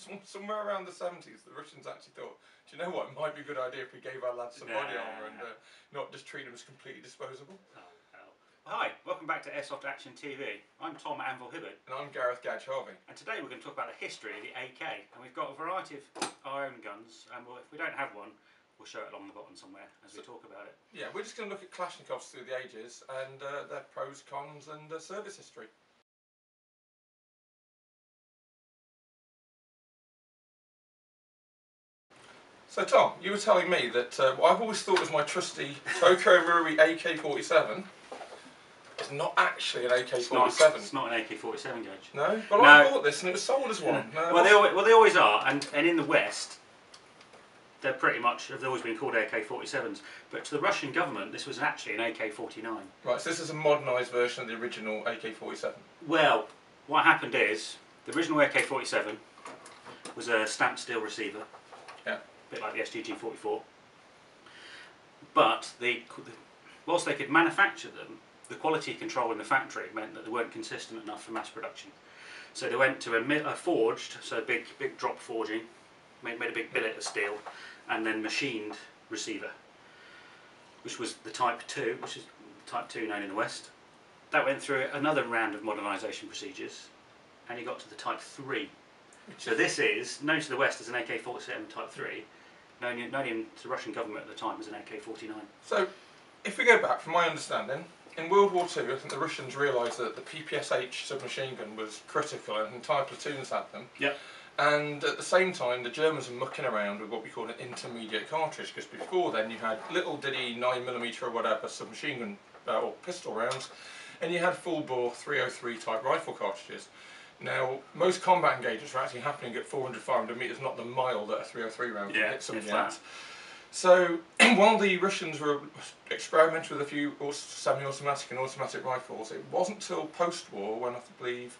somewhere, somewhere around the 70s, the Russians actually thought, do you know what? It might be a good idea if we gave our lads some body armour and uh, not just treat them as completely disposable. Oh, hell. Hi, welcome back to Airsoft Action TV. I'm Tom Anvil Hibberd, And I'm Gareth Gadge Harvey. and today we're going to talk about the history of the AK. And we've got a variety of our own guns, and we'll, if we don't have one, we'll show it along the bottom somewhere as we talk about it. Yeah, we're just going to look at Kalashnikovs through the ages and uh, their pros, cons, and uh, service history. So, Tom, you were telling me that uh, what I've always thought was my trusty Tokyo Marui AK 47 is not actually an AK It's not, 47. it's not an AK-47 gauge. No? Well, I bought this and it was sold as one. Uh, Well, they always, well, they always are, and, and in the West, they're pretty much have always been called AK-47s. But to the Russian government, this was actually an AK-49. Right, so this is a modernised version of the original AK 47. Well, what happened is the original AK-47 was a stamped steel receiver, Yeah. A bit like the STG-44. But the, the, whilst they could manufacture them, the quality control in the factory meant that they weren't consistent enough for mass production. So they went to a, a forged, so big big drop forging, made, made a big billet of steel, and then machined receiver, which was the Type 2, which is Type 2 known in the West. That went through another round of modernisation procedures, and you got to the Type 3. So this is known to the West as an AK-47 Type 3, known, known in to the Russian government at the time as an AK-49. So, if we go back, from my understanding, in World War II, I think the Russians realised that the PPSH submachine gun was critical and entire platoons had them. Yep. And at the same time, the Germans were mucking around with what we call an intermediate cartridge, because before then you had little ditty 9mm or whatever submachine gun uh, or pistol rounds, and you had full bore 303 type rifle cartridges. Now, most combat engagements are actually happening at 400, 500 metres, not the mile that a 303 round can Yeah, hit somebody if that. at. So, while the Russians were experimenting with a few semi-automatic and automatic rifles, it wasn't till post-war when I believe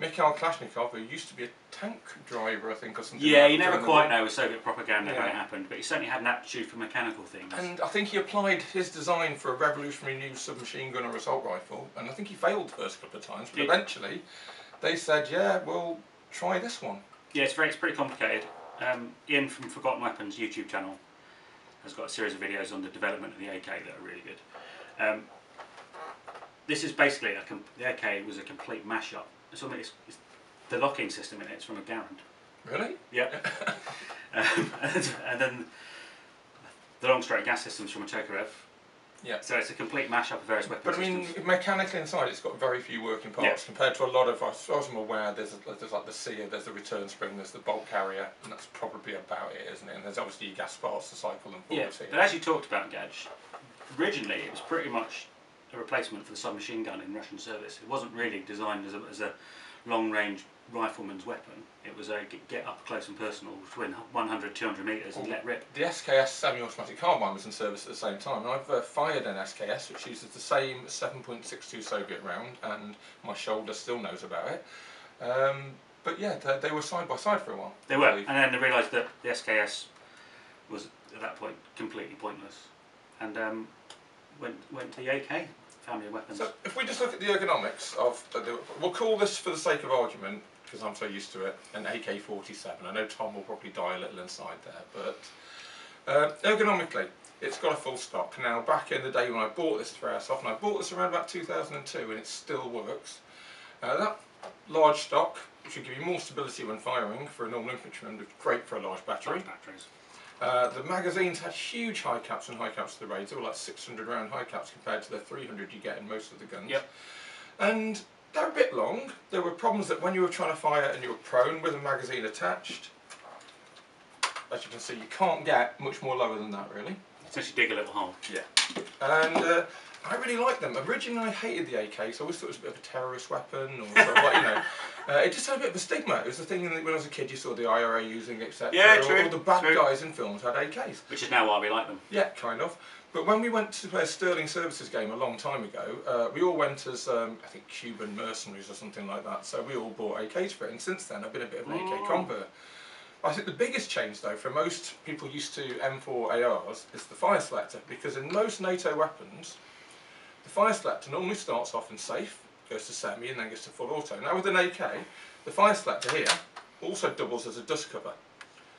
Mikhail Kalashnikov, who used to be a tank driver, I think, or something. Yeah, like you never quite know with Soviet propaganda how Yeah. it happened, but he certainly had an aptitude for mechanical things. And I think he applied his design for a revolutionary new submachine gun or assault rifle, and I think he failed the first couple of times, but Yeah. eventually they said, yeah, we'll try this one. Yeah, it's very, it's pretty complicated. Um, Ian from Forgotten Weapons YouTube channel has got a series of videos on the development of the AK that are really good. Um, this is basically a the AK was a complete mashup. It's, it's, it's the locking system in it is from a Garand. Really? Yeah. um, and, and then the long straight gas systems from a Tokarev. Yeah. So it's a complete mashup of various weapons. But I mean, systems. mechanically inside, it's got very few working parts Yeah. compared to a lot of. As far as I'm aware, there's there's like the sear, there's the return spring, there's the bolt carrier, and that's probably about it, isn't it? And there's obviously your gas parts, the cycle and Yeah, forward sear. but as you talked about, Gadge, originally it was pretty much a replacement for the submachine gun in Russian service. It wasn't really designed as a, as a long-range rifleman's weapon. It was a get- up close and personal, within 100, 200 metres and Oh. let rip. The SKS semi-automatic carbine was in service at the same time, and I've uh, fired an SKS which uses the same 7.62 Soviet round, and my shoulder still knows about it. Um, but yeah, they, they were side by side for a while. They were, and then they realised that the SKS was at that point completely pointless, and um, went went to the AK family of weapons. So if we just look at the ergonomics of, uh, the, we'll call this for the sake of argument, because I'm so used to it, an AK-47. I know Tom will probably die a little inside there, but uh, ergonomically, it's got a full stock. Now, back in the day when I bought this for Airsoft, and I bought this around about 2002, and it still works. Uh, that large stock should give you more stability when firing for a normal infantryman, which is great for a large battery. batteries. Uh, the magazines had huge high caps and high caps to the raids. They were like 600 round high caps compared to the 300 you get in most of the guns. Yep. And they're a bit long. There were problems that when you were trying to fire and you were prone with a magazine attached, as you can see, you can't get much more lower than that really. Essentially, dig a little hole. Yeah. And uh, I really like them. Originally, I hated the AK, so I always thought it was a bit of a terrorist weapon, or sort of like, you know, uh, it just had a bit of a stigma. It was the thing that when I was a kid, you saw the IRA using, etc. Yeah, All- true, All the bad true. guys in films had AKs. Which is now why we like them. Yeah, kind of. But when we went to play a Sterling Services game a long time ago, uh, we all went as, um, I think, Cuban mercenaries or something like that. So we all bought AKs for it. And since then, I've been a bit of an. AK convert. I think the biggest change, though, for most people used to M4 ARs is the fire selector. Because in most NATO weapons, the fire selector normally starts off in safe, goes to semi, and then gets to full auto. Now with an AK, The fire selector here also doubles as a dust cover.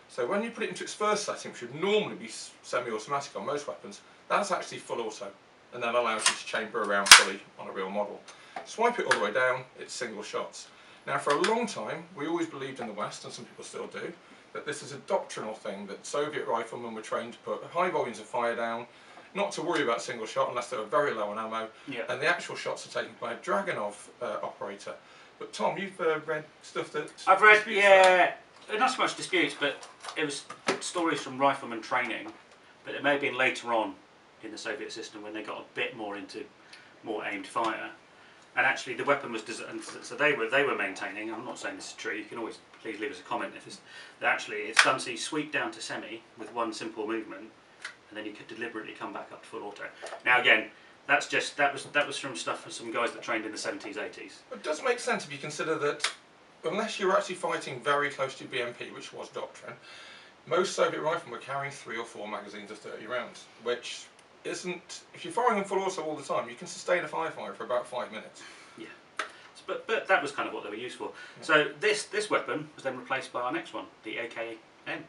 So when you put it into its first setting, which would normally be semi-automatic on most weapons, that's actually full auto, and that allows you to chamber around fully on a real model. Swipe it all the way down, it's single shots. Now for a long time, we always believed in the West, and some people still do, that this is a doctrinal thing, that Soviet riflemen were trained to put high volumes of fire down, not to worry about single shot unless they were very low on ammo, Yeah. and the actual shots are taken by a Dragunov uh, operator. But Tom, you've uh, read stuff that I've read, disputes that. yeah, not so much disputes, but it was stories from rifleman training. But it may have been later on in the Soviet system when they got a bit more into more aimed fire. And actually, the weapon was designed. So they were they were maintaining. I'm not saying this is true. You can always please leave us a comment if it's actually it's done. So you sweep down to semi with one simple movement, and then you could deliberately come back up to full auto. Now again, that's just that was that was from stuff from some guys that trained in the 70s, 80s. It does make sense if you consider that unless you're actually fighting very close to BMP, which was doctrine, most Soviet riflemen were carrying three or four magazines of 30 rounds, which isn't, if you're firing on full auto all the time, you can sustain a firefight for about five minutes. Yeah. But, but that was kind of what they were used for. So this this weapon was then replaced by our next one, the AKM.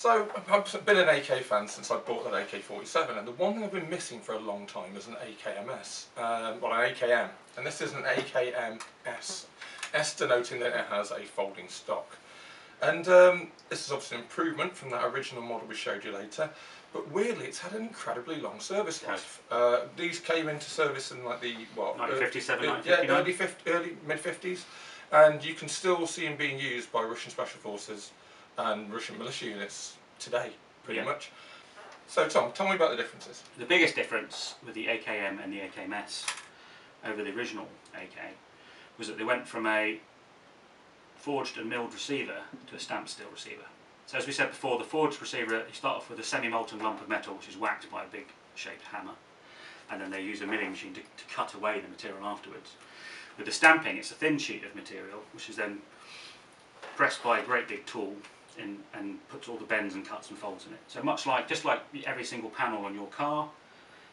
So I've been an AK fan since I bought that AK-47, and the one thing I've been missing for a long time is an AKMS, um, well an AKM, and this is an AKMS, S denoting that it has a folding stock. And um, this is obviously an improvement from that original model we showed you later, but weirdly it's had an incredibly long service life. Uh, these came into service in like the, what? 1957, uh, 1959? Yeah, early, 50, early mid-50s, and you can still see them being used by Russian Special Forces and Russian militia units today, pretty Yeah. much. So Tom, tell me about the differences. The biggest difference with the AKM and the AKMS over the original AK was that they went from a forged and milled receiver to a stamped steel receiver. So as we said before, the forged receiver, you start off with a semi-molten lump of metal which is whacked by a big shaped hammer and then they use a milling machine to, to cut away the material afterwards. With the stamping, it's a thin sheet of material which is then pressed by a great big tool in, and puts all the bends and cuts and folds in it. So much like, just like every single panel on your car,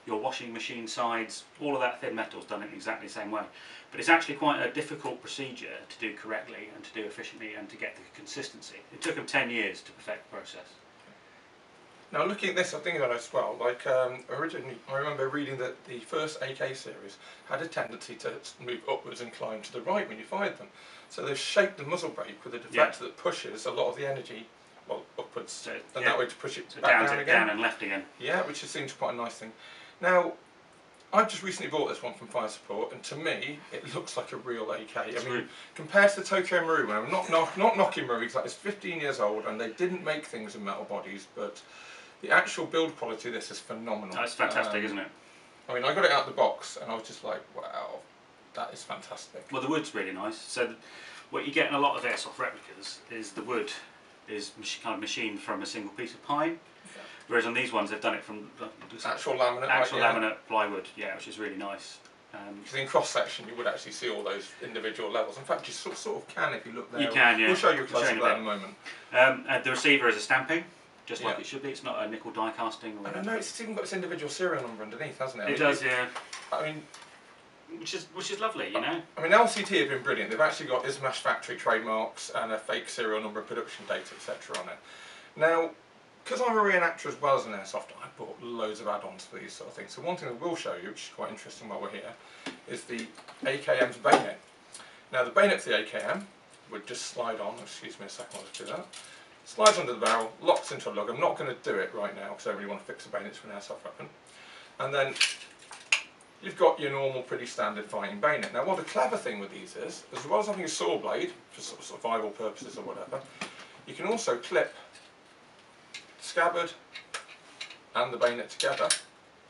your washing machine sides, all of that thin metal is done in exactly the same way. But it's actually quite a difficult procedure to do correctly and to do efficiently and to get the consistency. It took them 10 years to perfect the process. Now looking at this, I think I noticed well, like um, originally, I remember reading that the first AK series had a tendency to move upwards and climb to the right when you fired them. So they've shaped the muzzle brake with a deflector that pushes a lot of the energy, well, upwards, So, and yeah. that way to push it So back down, down, again. down and left again. Yeah, which seems quite a nice thing. Now, I've just recently bought this one from Fire Support, and to me, it looks like a real AK. I mean, compared to the Tokyo Marui, and I'm not knock, not knocking Marui, because it's 15 years old, and they didn't make things in metal bodies, but the actual build quality of this is phenomenal. That's fantastic, Um, isn't it? I mean, I got it out of the box, and I was just like, wow, that is fantastic. Well, the wood's really nice. So, th- what you get in a lot of airsoft replicas is the wood is kind of machined from a single piece of pine, whereas on these ones they've done it from uh, just Actual laminate, actual like, yeah. laminate plywood, yeah, which is really nice. Um, Because in cross section, you would actually see all those individual levels. In fact, you sort, sort of can if you look there. You can, yeah. We'll show you a We'll close up in a that in a moment. um, and the receiver is a stamping, just like Yeah. it should be. It's not a nickel die casting. Or And I know it's even got its individual serial number underneath, hasn't it? I It mean, does, yeah. I mean, Which is which is lovely, you know. I mean, LCT have been brilliant. They've actually got Izhmash factory trademarks and a fake serial number, of production date, etc. on it. Now, because I'm a reenactor as well as an airsoft, I bought loads of add-ons for these sort of things. So one thing I will show you, which is quite interesting while we're here, is the AKM's bayonet. Now, the bayonet to the AKM would just slide on. Excuse me a second, I'll just do that. Slides under the barrel, locks into a lug. I'm not going to do it right now because I really want to fix the bayonet to an airsoft weapon. And then you've got your normal, pretty standard fighting bayonet. Now, what the clever thing with these is, as well as having a saw blade for survival purposes or whatever, you can also clip the scabbard and the bayonet together,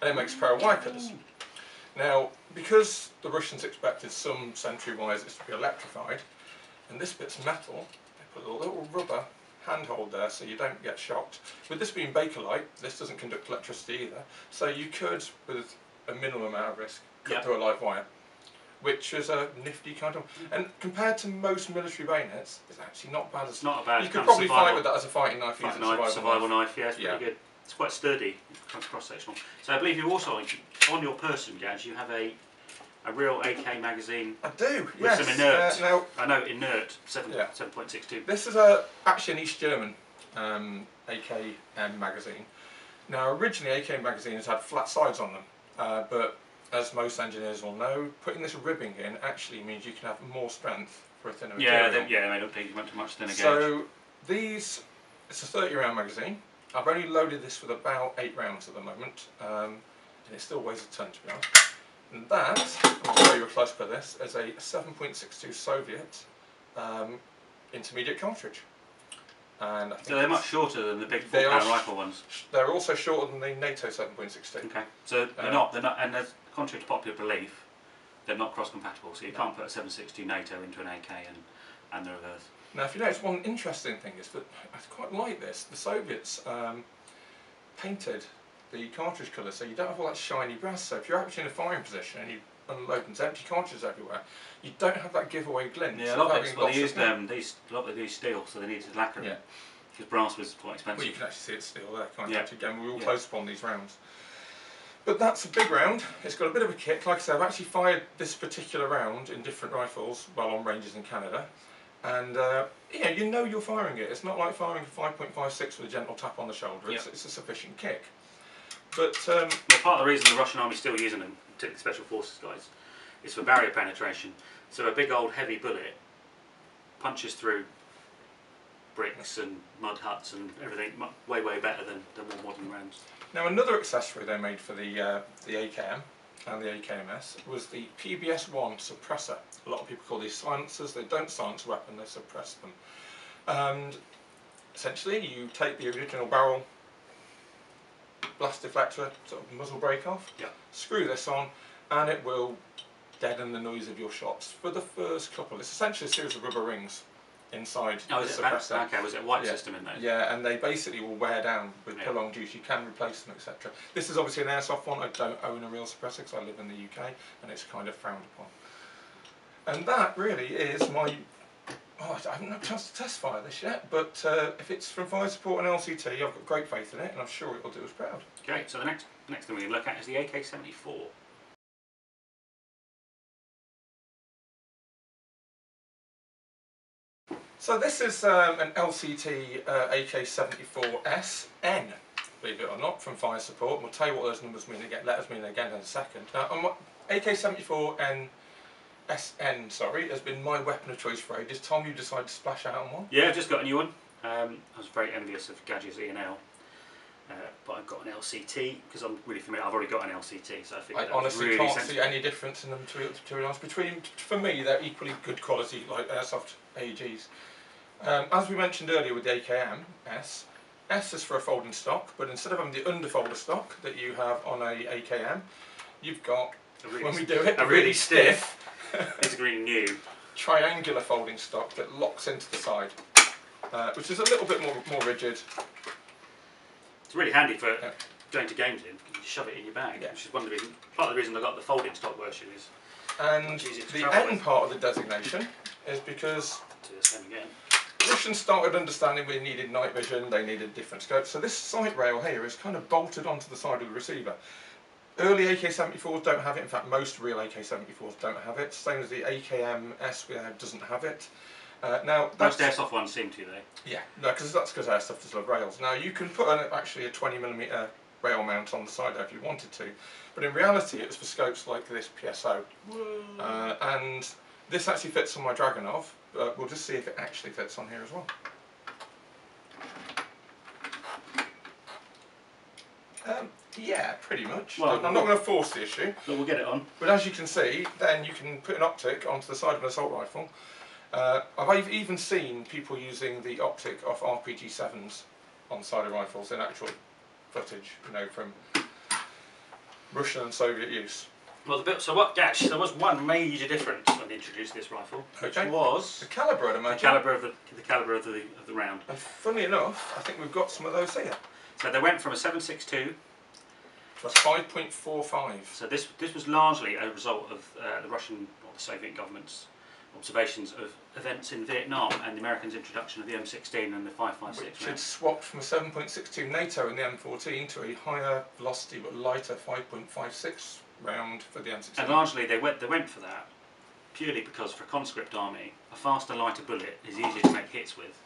and it makes a pair of wipers. Now, because the Russians expected some century wires to be electrified, and this bit's metal, they put a little rubber handhold there so you don't get shocked. With this being Bakelite, this doesn't conduct electricity either, so you could, with a minimum amount of risk, cut Yep. through a live wire. Which is a nifty kind of, and compared to most military bayonets, it's actually not bad. It's not a bad you could probably survival, fight with that as a fighting knife, fighting knife, survival knife. knife. Yeah, it's Yeah. pretty good. It's quite sturdy. Cross sectional. So I believe you also on your person, Gaz, you have a a real AK magazine. I do. With yes. some inert. Uh, now I know inert seven Yeah. seven point six two. This is a actually an East German um, AKM magazine. Now, originally AKM magazines had flat sides on them, uh, but as most engineers will know, putting this ribbing in actually means you can have more strength for a thinner Yeah, material. they, yeah, they don't think you went too much thinner gauge. So these, it's a 30 round magazine. I've only loaded this with about eight rounds at the moment, um, and it still weighs a ton to be honest. And that, I'll show you a close up of this, is a 7.62 Soviet um, intermediate cartridge. And I think So they're much shorter than the big They four are pound sh- rifle ones. they're also shorter than the NATO 7.62. Okay. So they're Uh, not they're not and contrary to popular belief, they're not cross compatible. So you No. can't put a seven six two NATO into an AK and and the reverse. Now, if you notice, one interesting thing is that I quite like this. The Soviets um, painted the cartridge colour so you don't have all that shiny brass. So if you're actually in a firing position and you and there's empty cartridges everywhere, you don't have that giveaway glint. Yeah, a lot of it's, well, they used um, these a lot of they used steel, so they needed lacquer. Yeah. Because brass was quite expensive. Well, you can actually see it still there, can't Yeah. you? Again, we're all Yeah. close up on these rounds. But that's a big round. It's got a bit of a kick. Like I said, I've actually fired this particular round in different rifles while on ranges in Canada. And uh, yeah, you know you're firing it. It's not like firing a 5.56 with a gentle tap on the shoulder. It's, Yeah. it's a sufficient kick. But um, Well, part of the reason the Russian army's still using them, particularly special forces guys, is for barrier penetration. So a big old heavy bullet punches through bricks and mud huts and everything way way better than the more modern rounds. now another accessory they made for the uh, the AKM and the AKMS was the PBS-1 suppressor. A lot of people call these silencers. They don't silence a weapon; they suppress them. And essentially, you take the original barrel blast deflector sort of muzzle brake off, Yeah. screw this on, and it will deaden the noise of your shots for the first couple. It's essentially a series of rubber rings inside Oh, the is it that? suppressor. Okay, was it a white Yeah. system in there? Yeah, and they basically will wear down with Yeah. prolonged use. You can replace them, etc. This is obviously an airsoft one. I don't own a real suppressor because I live in the UK, and it's kind of frowned upon. And that really is my. Oh, I haven't had a chance to test fire this yet, but uh, if it's from Fire Support and LCT, I've got great faith in it, and I'm sure it will do us proud. Okay, so the next next thing we can look at is the AK-74. So this is um, an LCT uh, AK74SN, believe it or not, from Fire Support. We'll tell you what those numbers mean again, letters mean again in a second. Now, and AK74N SN, sorry, has been my weapon of choice for ages. Tom, you decided to splash out on one. Yeah, I've just got a new one. Um, I was very envious of Gadget's E&L. Uh, but I've got an LCT because I'm really familiar. I've already got an LCT, so I think I honestly really can't sensible. see any difference in them to, to be honest. Between, for me, they're equally good quality, like airsoft AEGs. Um, as we mentioned earlier with the AKM S, S is for a folding stock, but instead of having the underfolder stock that you have on a AKM, you've got really, when we do it a really really stiff. it's green new. triangular folding stock that locks into the side, uh, which is a little bit more more rigid. It's really handy for Yeah. going to games in. You can shove it in your bag, Yeah. which is one of the reasons. Part of the reason I got the folding stock version is And Much easier to the N with. part of the designation is because to the same again. Russians started understanding we needed night vision, they needed different scopes. So this sight rail here is kind of bolted onto the side of the receiver. Early AK-74s don't have it, in fact most real AK-74s don't have it, same as the AKM-S we have doesn't have it. Uh, now Most that's, airsoft ones seem to though. yeah, no, because that's because airsoft does love rails. Now you can put an, actually a 20mm rail mount on the side there if you wanted to, but in reality it was for scopes like this PSO. Uh, and this actually fits on my Dragunov, but we'll just see if it actually fits on here as well. Um, yeah, pretty much. Well, I'm not going to force the issue, Look, we'll get it on. but as you can see, then you can put an optic onto the side of an assault rifle. Uh, I've even seen people using the optic off RPG 7s on side of rifles in actual footage, you know, from Russian and Soviet use. Well, the bit, so what, Gash? There was one major difference when they introduced this rifle, which Okay. was The calibre, I'd the imagine. caliber of the the caliber of the of the round. And funny enough, I think we've got some of those here. So they went from a 7.62. That's 5.45. So this this was largely a result of uh, the Russian or the Soviet government's observations of events in Vietnam and the Americans' introduction of the M16 and the 5.56 Which had swapped from a 7.62 NATO in the M14 to a higher velocity but lighter 5.56 round for the M16. And largely they went they went for that purely because for a conscript army, a faster, lighter bullet is easier to make hits with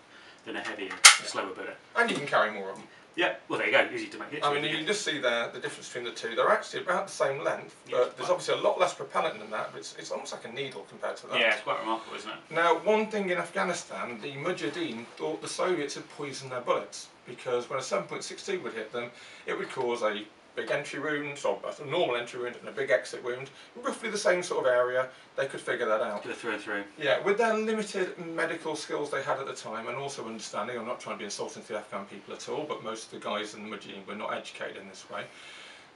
than a heavier, slower bullet. And you can carry more of them. Yeah, well there you go, easy to make it. I mean, you can just see there the difference between the two. They're actually about the same length, but there's obviously a lot less propellant than that, but it's, it's almost like a needle compared to that. yeah, it's quite remarkable, isn't it? Now, one thing in Afghanistan, the Mujahideen thought the Soviets had poisoned their bullets because when a 7.62 would hit them, it would cause a big entry wound, so a normal entry wound and a big exit wound, roughly the same sort of area. They could figure that out. Go through and through. Yeah, with their limited medical skills they had at the time, and also understanding, I'm not trying to be insulting to the Afghan people at all, but most of the guys in the Mujahideen were not educated in this way.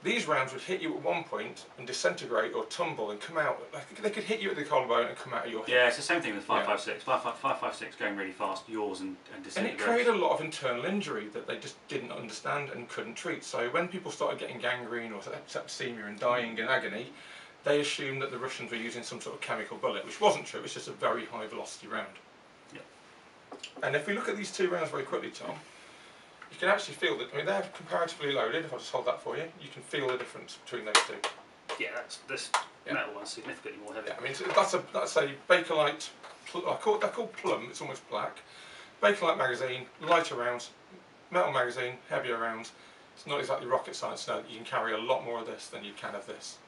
These rounds would hit you at one point and disintegrate or tumble and come out. Like they could hit you at the collarbone and come out of your head. Yeah, it's the same thing with 556. 556 going really fast, yours and, and And it created a lot of internal injury that they just didn't understand and couldn't treat. So when people started getting gangrene or septicemia and dying in agony, they assumed that the Russians were using some sort of chemical bullet, which wasn't true. It's just a very high velocity round. Yep. And if we look at these two rounds very quickly, Tom, you can actually feel that. I mean, they're comparatively loaded. If I just hold that for you, you can feel the difference between those two. Yeah, that's this Yeah. metal one's significantly more heavy. Yeah, I mean, so that's a that's a Bakelite. I call it, they're called plum. It's almost black. Bakelite magazine, lighter rounds, metal magazine, heavier rounds. It's not exactly rocket science that you can carry a lot more of this than you can of this.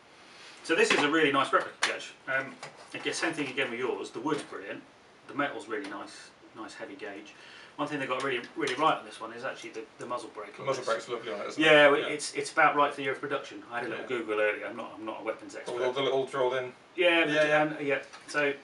So this is a really nice replica gauge. Um, again, same thing again with yours. The wood's brilliant. The metal's really nice, nice heavy gauge. One thing they got really, really right on this one is actually the, the muzzle brake. The muzzle this. brake's lovely on it, isn't Yeah, it? well, it's it's about right for the year of production. I had a little Yeah. Google earlier. I'm not I'm not a weapons expert. With all the little drilled in. Yeah, Yeah, yeah. um, yeah. So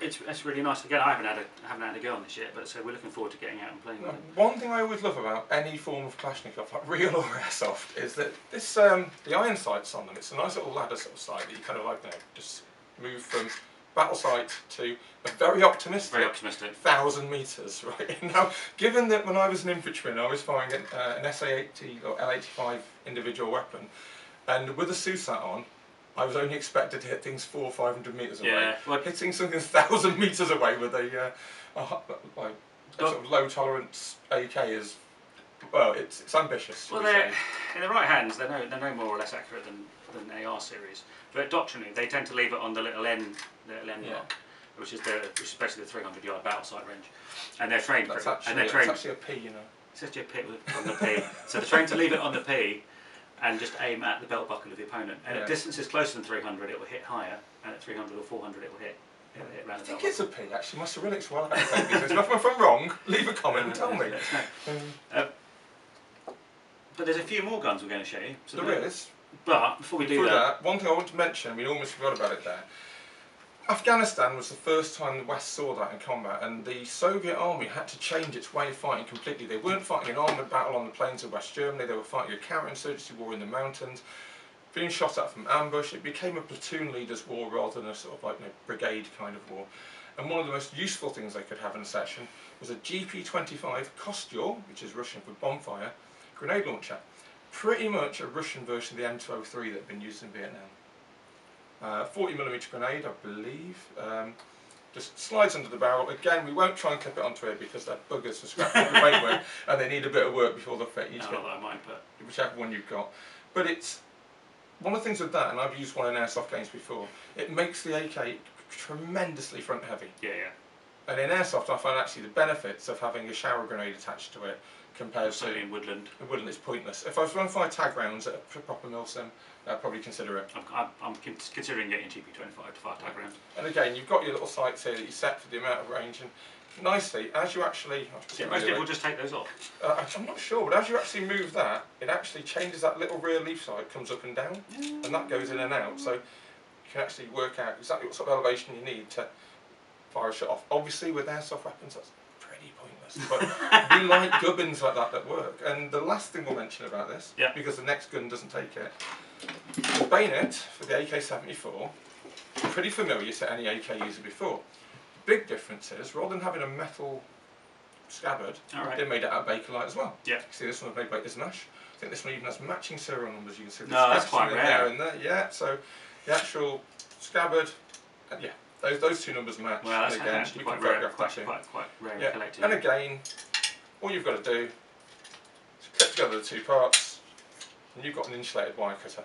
it's it's really nice. Again, I haven't had a I haven't had a go on this yet, but so we're looking forward to getting out and playing with it. One thing I always love about any form of Kalashnikov, like real or airsoft, is that this um, the iron sights on them. It's a nice little ladder sort of sight that you kind of like, you know, just move from battle sight to a very optimistic Very optimistic. thousand meters, right? Now, given that when I was an infantryman, I was firing an, uh, an SA-80 or L-85 individual weapon, and with a SUSAT on, I was only expected to hit things four or five hundred meters away. Yeah, well- Hitting something a thousand meters away with a, uh, a like a sort of low tolerance AK is well, it's it's ambitious. Well, we they're in the right hands. They're no they're no more or less accurate than than AR series. But doctrinally, they tend to leave it on the little N the little N Yeah. mark, which is the which is basically the 300 yard battle sight range, and they're trained. That's pretty- actually and they're that's trained. actually a P, you know. It says your pit on the P. so they're trained to leave it on the P and just aim at the belt buckle of the opponent. And Yeah. at distances closer than 300, it will hit higher, and at 300 or 400, it will hit. It will hit I round the think it's a P. Actually, my Cyrillic's well out of date. If I'm wrong, leave a comment and tell me. Let us. Um, But there's a few more guns we're going to show you. So there is. But before we do Before that, that, one thing I want to mention, we almost forgot about it there. Afghanistan was the first time the West saw that in combat, and the Soviet army had to change its way of fighting completely. They weren't fighting an armoured battle on the plains of West Germany, they were fighting a counterinsurgency war in the mountains, being shot at from ambush. It became a platoon leader's war rather than a sort of like you know, brigade kind of war. And one of the most useful things they could have in a section was a GP-25 Kostyor, which is Russian for bonfire, grenade launcher. Pretty much a Russian version of the M203 that had been used in Vietnam. Uh, 40mm grenade, I believe. Um, just slides under the barrel. Again, we won't try and clip it onto here because they're buggers for scrap paper paintwork and they need a bit of work before they're fit. You no, get mind, but whichever one you've got. But it's one of the things with that, and I've used one in airsoft games before. It makes the AK tremendously front heavy. yeah, yeah. And in airsoft, I find actually the benefits of having a shower grenade attached to it compared to Certainly in Woodland. it wouldn't. It's pointless. If I was to fire tag rounds at a proper milsim, I'd probably consider it. I'm, I'm, I'm considering getting GP25 to fire tag rounds. And again, you've got your little sights here that you set for the amount of range, and nicely as you actually. Yeah, most people just take those off. Uh, I'm not sure, but as you actually move that, it actually changes that little rear leaf sight comes up and down, and that goes in and out. So you can actually work out exactly what sort of elevation you need to fire a shot off. Obviously, with airsoft weapons, that's But we like gubbins like that that work. And the last thing we'll mention about this, Yeah. because the next gun doesn't take it, the bayonet for the AK-74, pretty familiar to any AK user before. Big difference is, rather than having a metal scabbard, right. they made it out of Bakelite as well. Yeah. See, this one's made by Izhmash. I think this one even has matching serial numbers. You can see No, that's quite in there rare. and there. Yeah, so the actual scabbard, uh, yeah, those those two numbers match. Well, that's and again, actually we quite can rare. Quite, that quite, quite rare Yeah, and again, all you've got to do is clip together the two parts, and you've got an insulated wire cutter.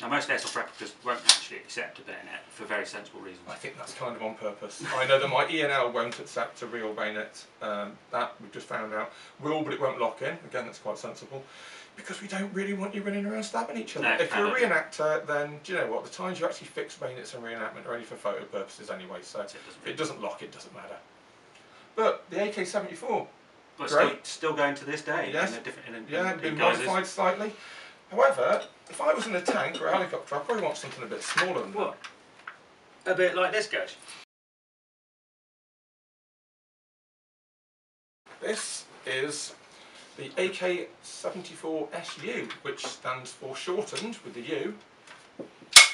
Now, most airsoft replicas won't actually accept a bayonet for very sensible reasons. I think that's kind of on purpose. I know that my ENL won't accept a real bayonet. Um, that we've just found out. Will, but it won't lock in. Again, that's quite sensible. Because we don't really want you running around stabbing each other. No, if you're a reenactor, then do you know what? The times you actually fix bayonets and reenactment are only for photo purposes anyway. So it, doesn't if it doesn't lock, it doesn't matter. But the AK-74, But Great. still, still going to this day. Yes. In a different, in, a- yeah, in, been guises. modified slightly. However, if I was in a tank or a helicopter, I'd probably want something a bit smaller than that. What? A bit like this goes. This is the AK-74SU, which stands for shortened with the U,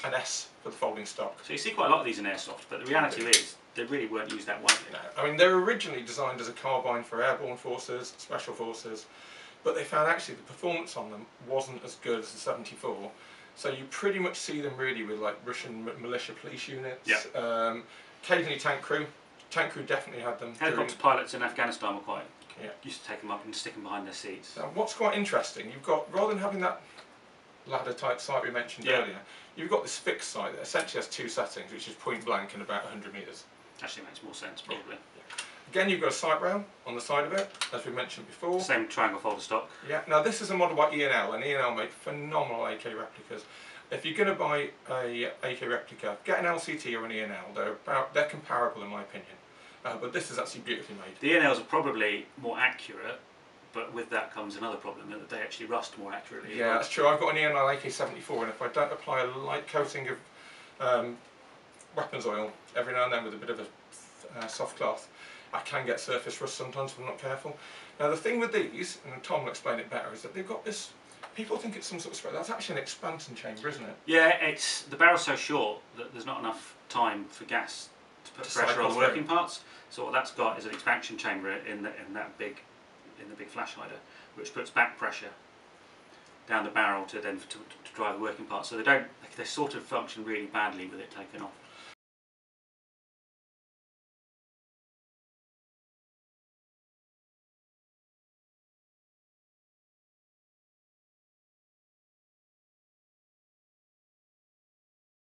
and S for the folding stock. So you see quite a lot of these in airsoft, but the reality is they really weren't used that widely. No, I mean they were originally designed as a carbine for airborne forces, special forces, but they found actually the performance on them wasn't as good as the 74. So you pretty much see them really with like Russian militia police units, Yeah. um, occasionally tank crew. Tank crew definitely had them. during- Helicopter pilots in Afghanistan were quite Yeah. used to take them up and stick them behind their seats. Now, what's quite interesting, you've got rather than having that ladder type sight we mentioned Yeah. earlier, you've got this fixed sight that essentially has two settings, which is point blank and about 100 metres. Actually makes more sense probably. Again, you've got a sight rail on the side of it, as we mentioned before. Same triangle folder stock. Yeah. Now this is a model by ENL, and ENL make phenomenal AK replicas. If you're going to buy a AK replica, get an LCT or an ENL. They're about they're comparable in my opinion, uh, but this is actually beautifully made. The ENLs are probably more accurate, but with that comes another problem that they actually rust more accurately. Yeah, that's true. I've got an ENL AK-74, and if I don't apply a light coating of um, weapons oil every now and then with a bit of a uh, soft cloth, I can get surface rust sometimes if I'm not careful. Now the thing with these, and Tom will explain it better, is that they've got this. People think it's some sort of spray. That's actually an expansion chamber, isn't it? Yeah, it's the barrel's so short that there's not enough time for gas to put pressure on the working parts. So what that's got is an expansion chamber in the, in that big in the big flash hider, which puts back pressure down the barrel to then to, to drive the working parts. So they don't they sort of function really badly with it taken off.